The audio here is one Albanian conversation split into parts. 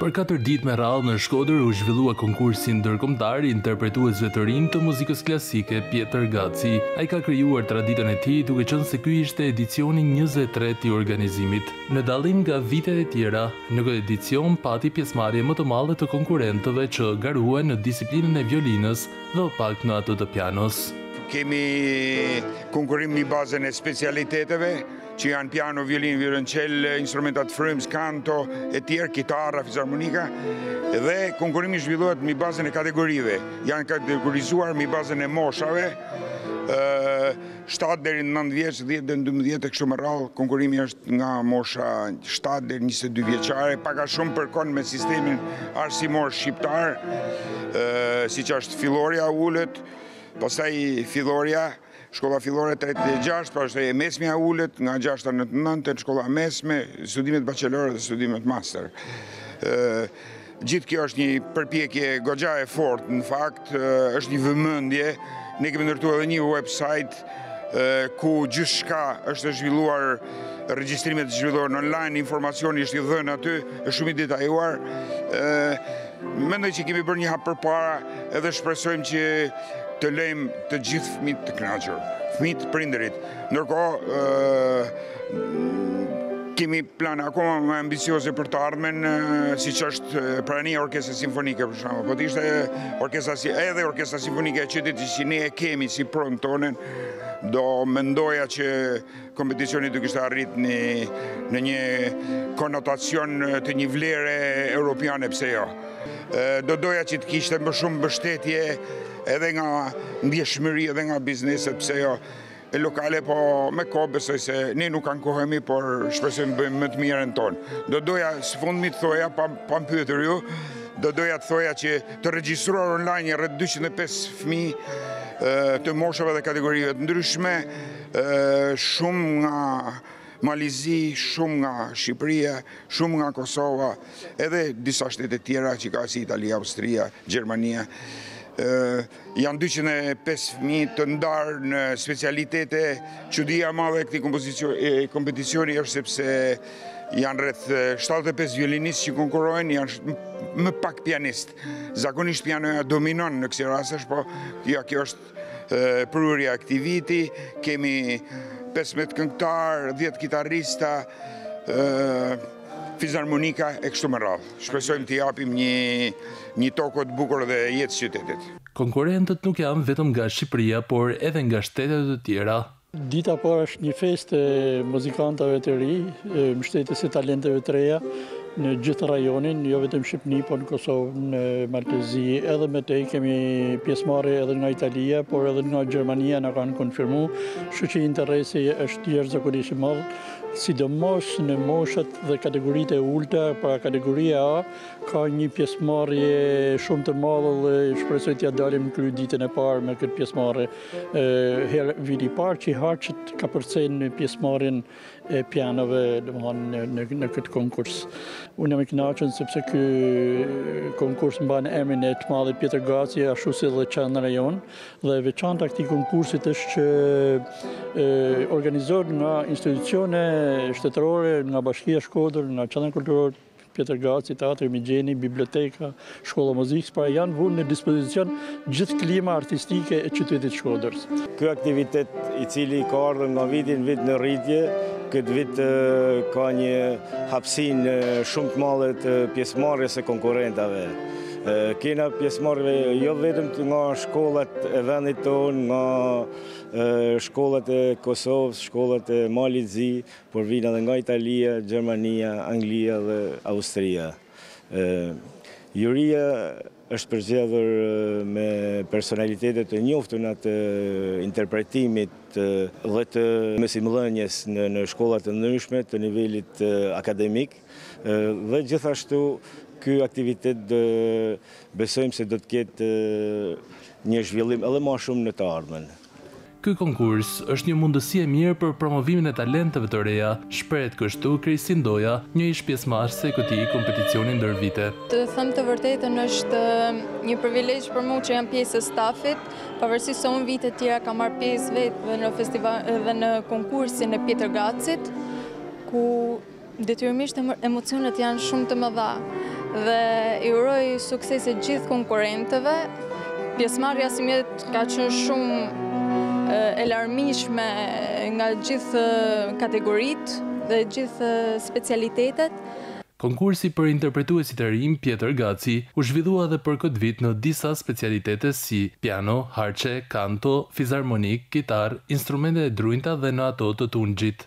Për katër ditë me radhë në Shkodër u zhvillua konkursi ndërkombëtar i interpretuesve të rinj të muzikës klasike Pjetër Gaci. Ai ka krijuar traditën e tij duke qenë se ky ishte edicioni i 23 i organizimit. Në dallim nga vitet e tjera, në këtë edicion pati pjesëmarrje më të madhe të konkurrentëve që garuan në disiplinën e violinës dhe më pak në atë të pianos. Kemi konkurrim mi bazën e specialiteteve, që janë piano, violinë, violonçel, instrumenta të frymës, kanto e tjerë, kitarra, fizarmonika dhe konkurrimi zhvillohet mi bazën e kategorive. Janë kategorizuar mi bazën e moshave, shtatë deri në nëntë vjeç, dhjetë deri në dymbëdhjetë e kështu me radhë, konkurrimi është nga mosha shtatë deri njëzet e dy vjeçare, pak a shumë përkon me sistemin arsimor shqiptar, siç është fillorja e ulët, pastaj fillorja, shkolla fillore tre deri gjashtë, pastaj e mesmja e ulët, nga e gjashta në të nëntën, shkolla e mesme, studimet bachelor dhe studimet master. Gjithë kjo është një përpjekje goxha e fort, në fakt është një vëmendje, ne kemi ndërtu edhe një website ku gjithçka është zhvilluar, regjistrimet zhvillohen online, informacioni është i dhënë aty, është shumë i detajuar, mendoj që kemi bërë një hap përpara edhe shpresojmë që të lëmë të gjithë fëmijët të kënaqur, fëmijët, prindërit, Ndërkohë, kemi plane akoma më ambicioze për të ardhmen, siç është prania orkestra simfonike për shembull. Po të ishte orkestra, edhe orkestra simfonike e qytetit që ne e kemi si pronë tonën, do mendoja që kompeticioni do kishte arrit në, në një konotacion të një vlere europiane, pse jo. Do doja që të kishte më shumë mbështetje edhe nga ndjeshmëri edhe nga bizneset, pse jo. e lokale, po me kohë besoj se ne nuk ankohemi, por shpresojmë të bëjmë më të mirën tonë. Do doja së fundmi të thoja pa më pyetur ju, do doja të thoja që të regjistruar online janë rreth 205 fëmijë të moshave dhe kategorive të ndryshme, shumë nga Mali i Zi, shumë nga Shqipëria, shumë nga Kosova, edhe disa shtete të tjera që ka si Italia, Austria, Gjermania. Janë dyqind e pesë fëmijë të ndarë në specialitete. Çudia e madhe e këtij kompeticioni është sepse janë rreth 75 violinistë që konkurrojnë, janë më pak pianistë. Zakonisht pianoja dominon në kësi rastesh, po kjo, kjo është prurja e këtij viti. Kemi 15 këngëtarë, 10 kitarista, Fizarmonika e kështu me radhë. Shpresojmë t'i japim një një tok të bukur dhe jetë qytetit. Konkurrentët nuk janë vetëm nga Shqipëria por edhe nga shtete të tjera. Dita parë është një festë e muzikantave të ri, mbështetëse e talenteve të reja në gjithë rajonin, jo vetëm Shqipni, po në Kosovë, në Mal të Zi, edhe me te kemi pjesëmarrje edhe nga Italia, por edhe nga Gjermania na kanë konfirmu, kshu që interesi është jashtëzakonisht i madh. Sidomos në moshat dhe kategoritë e ulëta, pra kategoria A, ka një pjesëmarrje shumë të madhe dhe shpresoj t'ia dalim kry ditën e parë me këtë pjesëmarrje. Herë viti i parë që harqet kapërcejnë pjesëmarrjen e pianove domthonë në, në, këtë konkurs. Unë jam i kënaqur sepse ky konkurs mban emrin e të madhit Pjetër Gaci ashtu si dhe qendra jonë. Dhe e veçanta e këtij konkursit është që organizohet nga institucione shtetërore, nga Bashkia Shkodër, nga Qendra Kulturore Pjetër Gaci, Teatri Migjeni, Biblioteka, Shkolla e Muzikës, pra janë vunë në dispozicion gjithë klima artistike e qytetit Shkodrës. Ky aktivitet i cili ka ardhun nga viti në vit në rritje, këtë vit ka një hapsin shumë të madhe të pjesëmarrjes së konkurrentave. Kena pjesëmarrje jo vetëm nga shkollat e vendit tonë, nga shkollat e Kosovës, shkollat e Malit të Zi, por vijnë edhe nga Italia, Gjermania, Anglia dhe Austria. Juria është përzgjedhur me personalitete të njoftuna të interpretimit dhe të mësimdhënies në shkolla të ndryshme të nivelit akademik. Dhe gjithashtu ky aktivitet besojmë se do të ketë një zhvillim edhe ma shumë në të ardhmen. Ky konkurs është një mundësi e mirë për promovimin e talenteve të reja, shprehet kështu Krejsin Doja, një ish pjesëmarrëse e këtij kompeticioni ndër vite. Të them të vërtetën është një privilegj për mua që jam pjesë e stafit, pavarësisht se unë vitet e tjera kam marrë pjesë vetë dhe në konkursin e Pjetër Gacit, ku Detyrimisht emocionet janë shumë të mëdha dhe i uroj suksese gjithë konkurrentëve. Pjesëmarrja simjet ka qenë shumë e larmishme nga gjithë kategoritë dhe gjithë specialitetet. Konkursi për interpretuesit e rinj Pjetër Gaci u zhvillua edhe për këtë vit në disa specialitete si, piano, harqe, kanto, fizarmonikë, kitarë, instrumente e drunjta dhe në ato të tunxhit.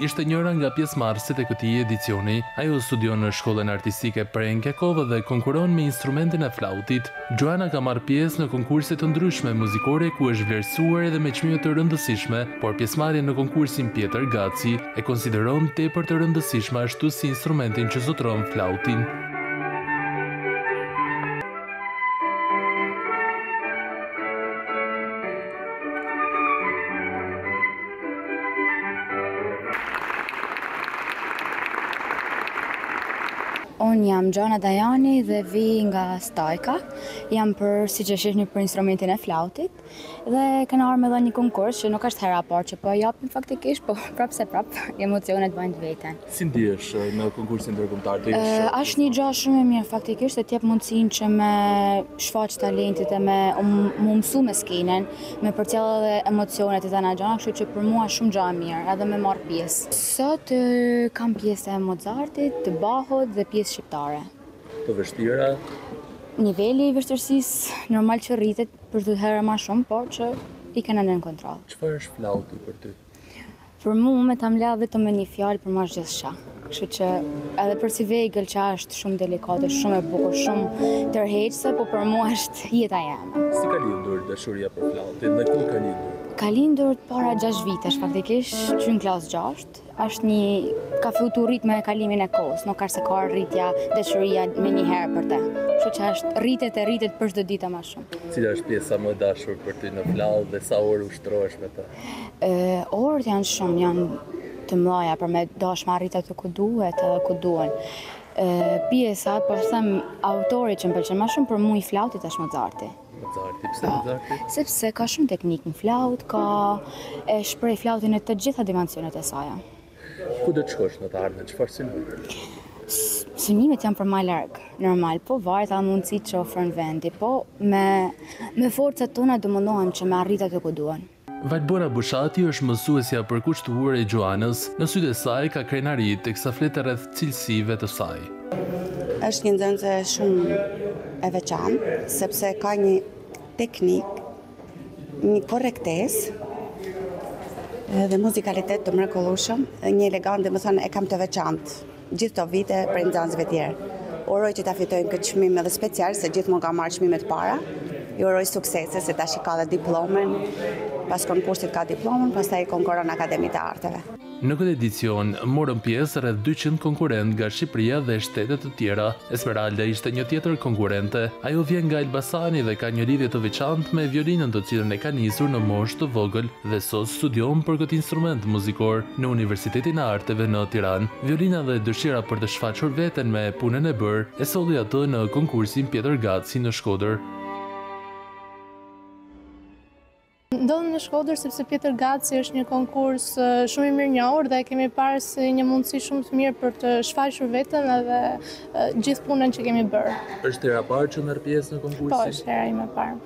Ishte njëra nga pjesëmarrësit e këtij edicioni. Ajo studion në Shkollën Artistike Prenkë Jakova dhe konkuron me instrumentin e flautit. Xhoana ka marrë pjesë në konkurse të ndryshme muzikore ku është vlerësuar edhe me çmime të rëndësishme, por pjesëmarrjen në konkursin Pjetër Gaci e konsideron tepër të rëndësishme ashtu si instrumentin që zotëron flautin. Unë jam Xhoana Dajani dhe vij nga Stajka. Jam për, siç e shihni, për instrumentin e flautit. Dhe kena ardh me dhan një konkurs që nuk është hera e parë që po e japim faktikisht, po prapë se prapë emocionet bëjnë të veten. Si ndihesh në konkursin ndërkombëtar të jesh? Është një gjë shumë e mirë faktikisht, të jep mundësinë që me shfaq talentit e me u, me u mësu me skenën, me përcjell edhe emocionet e tana gjanat, kështu që për mua shumë gjë e mirë, edhe me marr pjesë. Sot kam pjesë e Mozartit, të Bahut dhe pjesë shqiptare. Të vështira? Niveli i vështirësisë normal që rritet përherë e më shumë, por që i kena nën kontroll. Çfarë është flauti për ty? Për mu me ta mbledh vetëm me një fjalë për mu asht gjithçka. Kështu që edhe për si vegël që është shumë delikate, shumë e bukur, shumë tërheqëse, po për mu është jeta jeme. Si ka lindur dashuria për flautin dhe kur ka lindur? Ka lindur para 6 vitesh, faktikisht, që në klasë 6, është një, ka fillu rrit me kalimin e kohës, nuk ka se ka rritja dashuria menjëherë për te. Kështu që është rritet e rritet për çdo ditë ma shumë. Cila është pjesa më e dashur për ty në flaut dhe sa orë ushtrohesh me të? Orët janë shumë, janë të mëdha për me dasht me arrit aty ku duhet edhe ku du. Pjesa, po them autori që më pëlqen më shumë për mua i flautit është Mozarti. Mozarti, pse po, Mozarti? Sepse ka shumë teknikë në flaut, ka e shpreh flautin në të gjitha dimensionet e saj. Ku do të shkosh në të ardhmen? Çfarë synon? Synimet janë për ma larg, normal, po varet ka mundësitë që ofron vendi, po me, me forcat tona do mundohem që me arrit aty ku du. Valbora Bushati është mësuesja e përkushtuar e Xhoanës. Në sytë e saj ka krenari, teksa flet rreth cilësive të saj. Është një nxënëse shumë e veçantë, sepse ka një teknikë Një korrektesë edhe muzikalitet të mrekullueshëm, një elegancë, domethënë e kam të veçantë gjithë këto vite prej nxënësve tjerë. Uroj që ta fitojë këtë çmim edhe special se gjithmonë ka marrë çmime të para. I uroj suksese se tashi ka dhe diplomën. Pas konkursit ka diplomën, pastaj konkuron Akademinë e Arteve. Në këtë edicion morën pjesë rreth dyqind konkurrentë nga Shqipëria dhe shtete të tjera. Esmeralda ishte një tjetër konkurrente. Ajo vjen nga Elbasani dhe ka një lidhje të veçantë me violinën të cilën e ka nisur në moshë të vogël dhe sot studion për këtë instrument muzikor në Universitetin e Arteve në Tiranë. Violina dhe dëshira për të shfaqur veten me punën e bërë e solli atë në konkursin Pjetër Gaci në Shkodër. Ndodhem në Shkodër sepse Pjetër Gaci është një konkurs shumë i mirënjohur dhe kemi parë si një mundësi shumë të mirë për të shfaqur veten edhe gjithë punën që kemi bërë. Është hera e parë që merr pjesë në konkursin? Po, është hera ime e parë.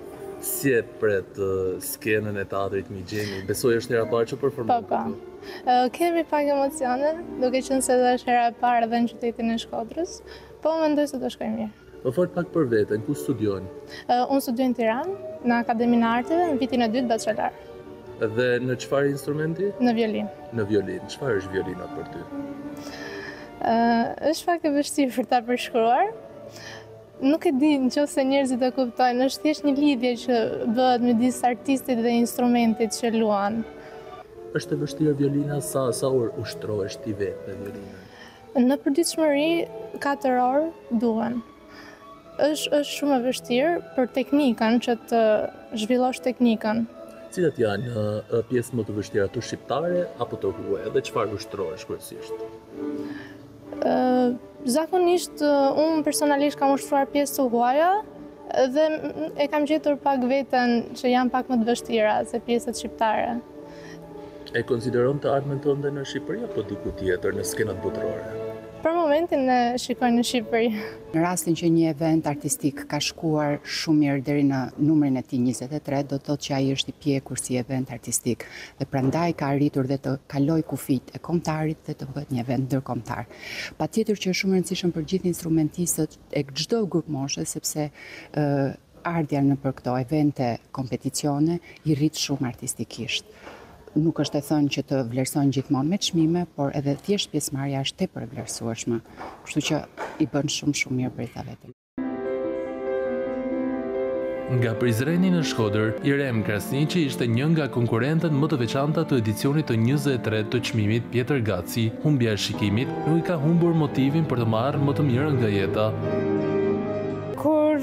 Si e pret skenën e teatrit Migjeni? Besoj është hera e parë që performon? Po, po. Kemi pak emocione, duke qenë se dhe është hera e parë dhe në qytetin e Shkodrës, po mendoj se do shkojë mirë. Më fol pak për veten, ku studion? Unë studioj në Tiranë, në Akademinë e Arteve, në vitin e dytë bachelor. Dhe në çfarë instrumenti? Në violinë. Në violinë. Çfarë është violina për ty? Ë, është pak e vështirë për ta përshkruar. Nuk e di në qoftë se njerëzit e kuptojnë, është thjesht një lidhje që bëhet midis artistit dhe instrumentit që luan. Është e vështirë violina sa sa orë ushtrohesh ti vetë me violinën? Në përditshmëri katër orë duhen. Është është shumë e vështirë për teknikën që të zhvillosh teknikën. Cilat janë pjesët më të vështira, ato shqiptare apo të huaja dhe çfarë ushtrohesh kryesisht? Ë zakonisht unë personalisht kam ushtruar pjesë të huaja dhe e kam gjetur pak veten që janë pak më të vështira se pjesët shqiptare. E konsideron të ardhmen tënde në Shqipëri apo diku tjetër në skenat botërore? Për momentin e shikoj në Shqipëri. Në rastin që një event artistik ka shkuar shumë mirë deri në numrin e tij 23, do të thotë që ai është i pjekur si event artistik dhe prandaj ka arritur dhe të kalojë kufijtë e kombëtarit dhe të bëhet një event ndërkombëtar. Patjetër që është shumë i rëndësishëm për gjithë instrumentistët e çdo grup moshe sepse ë Ardhja nëpër këto evente, kompeticione, i rrit shumë artistikisht. Nuk është e thënë që të vlerësohen gjithmonë me çmime, por edhe thjesht pjesëmarrja është tepër e vlerësueshme, kështu që i bën shumë shumë mirë për ta vetë. Nga Prizreni në Shkodër, Irem Krasniqi ishte një nga konkurrentet më të veçanta të edicionit të njëzet e tretë të çmimit Pjetër Gaci. Humbja e shikimit nuk i ka humbur motivin për të marrë më të mirën nga jeta. Kur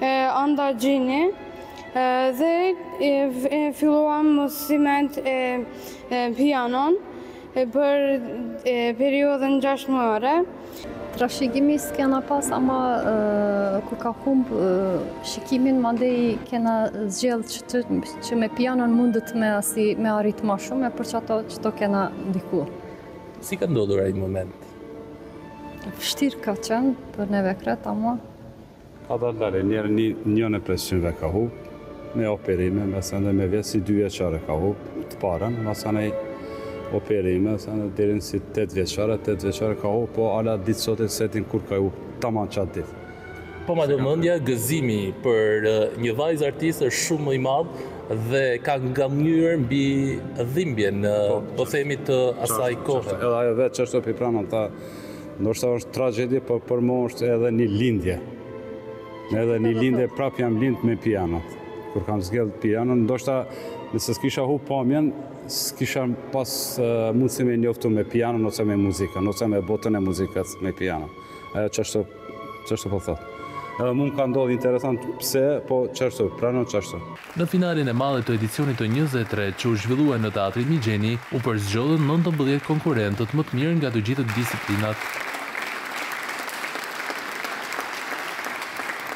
Anda Gjini dhe i filluam mësimet e pianos për periodën 6 muajore. Trashëgimi s'kena pas ama kur ka humb shikimin mandej kena zgjedh që me pianon mundet me asi me arrit ma shumë e për qato qito kena ndiku. Si ka ndodhur ai moment? Vështirë ka qenë për neve krejt ama Kadal kadal, njërë një, njënin qysh e ka hup, me operime, me sende, me vjetë si dy vjeçare ka hup, të parën, me sende operime, sende deri si tetë vjeçare, tetë vjeçare ka hup, po ala ditë sotit s'e din kur ka hup, s'e man qatë ditë. Po ma do mendja, gëzimi për një vajzë artistë është shumë më i madhë dhe ka ngadhënjyer mbi dhimbjen e, po, po themi të asaj kohë. Edhe ajo vetë qështu e pranon, ta Ndoshta është tragjedi, por për mua është edhe një lindje. Edhe një lindje prap jam lind me pianon. Kur kam zgjedh pianon, ndoshta nëse s'kisha hu pamjen, s'kisha pas mundësi m'u njoftu me pianon, ose me muzikën, ose me botën e muzikës me pianon. Ajo qashtu Qashtu po thot. Edhe m'u ka ndodhë interesant pse, po qashtu, pranon qashtu. Në finalen e madhe të edicionit të njëzet e tretë që u zhvillua në Teatrin Migjeni, u përzgjodhën nëntëmbëdhjetë konkurrentët më të mirë nga të gjitha disiplinat.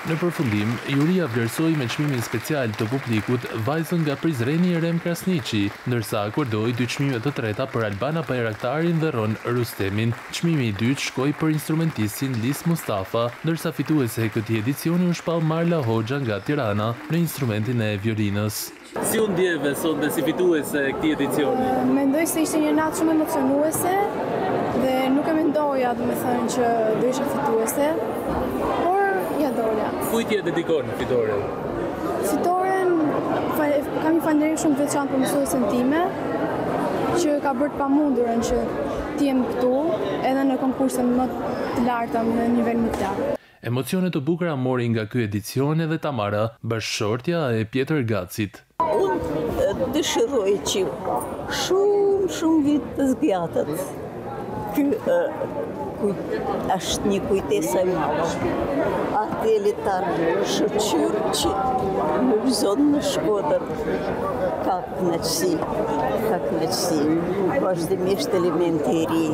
Në përfundim, juria vlerësoi me çmimin special të publikut vajzën nga Prizreni Irem Krasniqi, ndërsa akordoi dy çmime të treta për Albana Bajraktarin dhe Ron Rustemin. Çmimi i dytë shkoi për instrumentistin Lis Mustafa, ndërsa fituese e këtij edicioni u shpall Marla Hoxha nga Tirana, në instrumentin e violinës. Si u ndjeve sonte si fituese e këtij edicioni? Mendoj se ishte një natë shumë emocionuese dhe nuk e mendoja, domethënë, që do isha fituese, por ia dola. Kujt ia dedikon fitoren? Fitoren kam një falënderim shumë të veçantë për mësuesen time, që ka bërë të pamundurën që Të jem këtu edhe në konkurse më të larta në nivel më të lartë. Emocione të bukura mori nga ky edicion edhe Tamara, bashkëshortja e Pjetër Gacit. Unë dëshiroj që shumë shumë vite të zgjatet. Kjo është një kujtesë e madhe. Atë elitar shoqëri që lulëzon në Shkodër ka Kënaqësi, ka kënaqësi. Vazhdimisht elementi i ri,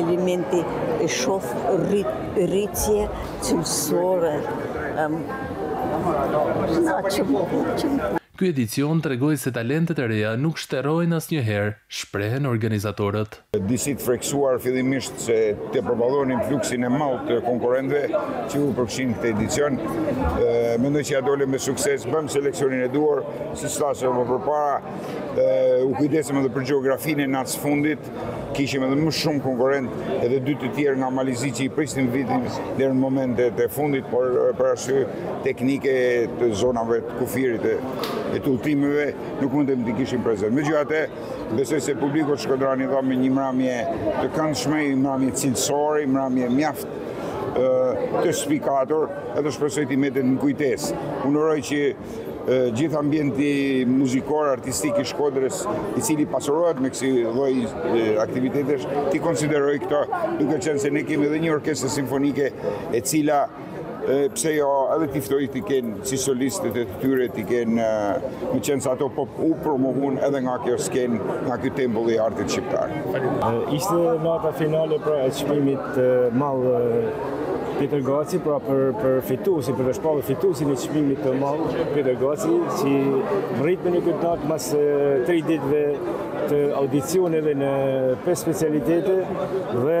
elementi e shof rritje cilësore. Ky edicion tregoi se talentet e reja nuk shterojnë asnjëherë, shprehen organizatorët. Disi të frikësuar fillimisht se të përballonim fluksin e madh të konkurrentëve që u përfshin këtë edicion. Mendoj që ia dolëm me sukses, bëmë seleksionin e duhur, siç thashë më përpara, u kujdesëm edhe për gjeografinë e natës së fundit, kishim edhe më shumë konkurrentë edhe dy të tjerë nga Mali i Zi që i prisnim të vinin deri në momentet e fundit, por për arsye teknike të zonave të kufirit e të udhëtimeve, nuk mundëm t'i kishim prezent. Megjithatë, Besoj se publikut shkodran i dhamë një mramje të këndshme, një mramje cilësore, një mramje mjaft të spikatur, edhe shpresoj t'i metet në kujtes. Uroj që gjithë ambienti muzikor, artistik i Shkodrës, i cili pasurohet me kësi lloj aktivitetesh, t'i konsiderojë këto, duke qenë se ne kemi edhe një orkestër simfonike e cila pse jo edhe t'i ftojë t'i kenë si solistët e tyre t'i kenë meqenëse ato po u promovuan edhe nga kjo skenë nga ky tempull i artit shqiptar ishte nata finale pra e çmimit të madh Pjetër Gaci pra për, për fitusi, për të shpallë fitusin e çmimit të madh Pjetër Gaci që arritëm në këtë natë mas 3 ditëve të audicioneve në 5 specialitete dhe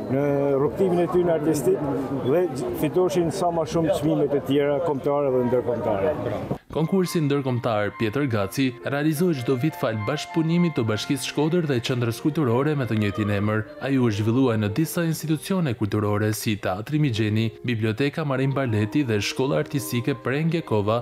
në rrugëtimin e tyne artistik dhe fitoshin sa ma shumë çmime të tjera kombtare dhe ndërkombtare. Konkursi ndërkombëtar Pjetër Gaci realizohet çdo vit falë bashkëpunimit të Bashkisë Shkodër dhe Qendrës Kulturore me të njëjtin emër. Ai u zhvillua në disa institucione kulturore si Teatri Migjeni, Biblioteka Marin Barleti dhe Shkolla Artistike Prenkë Jakova,